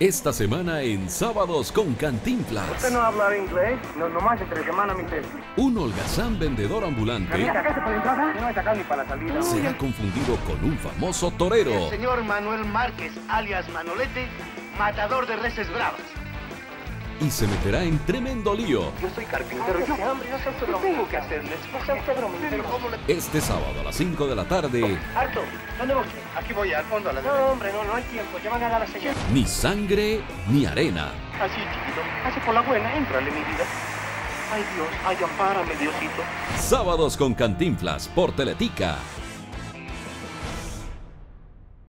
Esta semana en Sábados con Cantinflas. ¿Usted no habla inglés? No, nomás entre semana, mi. Un holgazán vendedor ambulante ¿Sacaste para la entrada? No he ni para la salida. será confundido con un famoso torero. Señor Manuel Márquez, alias Manolete, matador de reses bravas. Y se meterá en tremendo lío. Yo soy carpintero. Yo, hombre, no sé usted ¿Qué tengo que hacerles? No sé usted bromero. ¿Cómo le... Este sábado a las 5 de la tarde, Alto, ¿dónde usted? Aquí voy al fondo a la No, hombre, no, no hay tiempo. Ya van a dar la señal. ni sangre ni arena. Así, chiquito. Así por la buena. Éntrale, mi vida. Ay, Dios. Ay, ampárame, Diosito. Sábados con Cantinflas por Teletica.